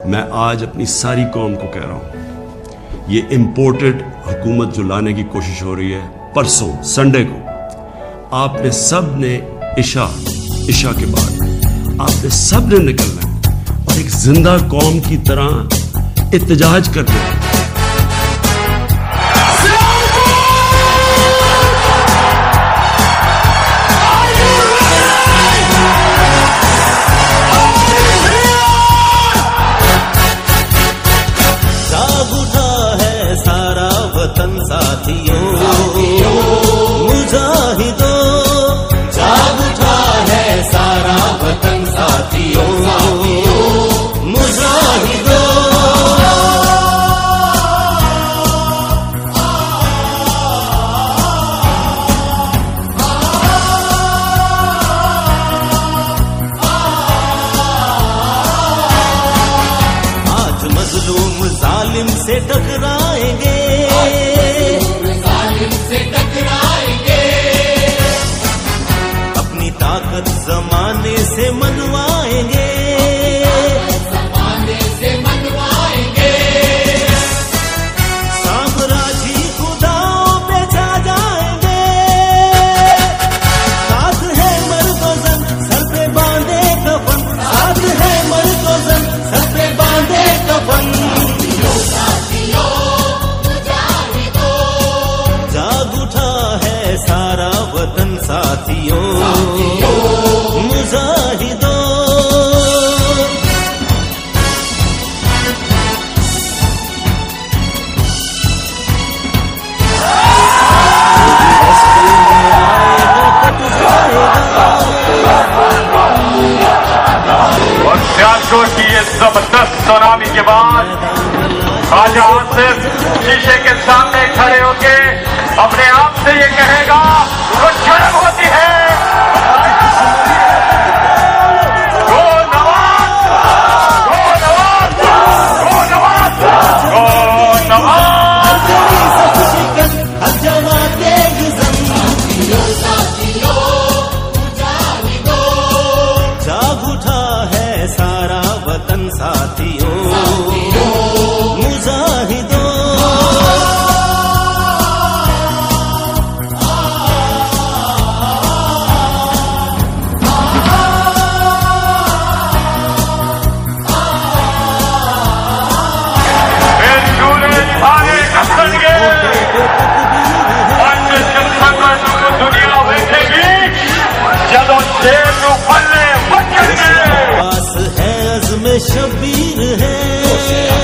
मैं आज अपनी सारी कौम को कह रहा हूँ। ये इंपोर्टेड हुकूमत जो लाने की कोशिश हो रही है, परसों संडे को, आपने सबने इशा इशा के बाद आपने सबने निकलना और एक ज़िंदा कौम की तरह इतजाज करना है। साथियों मुजाहिदों। जाग उठा है सारा वतन साथियों मुजाहिदों। आज मजलूम जालिम से टकराएँगे ताकत जमाने से मनवाएँगे। सियालकोट की ये ज़बरदस्त सुनामी के बाद आज आसिफ शीशे के सामने खड़े होके अपने आप से ये कहेगा शबीर है।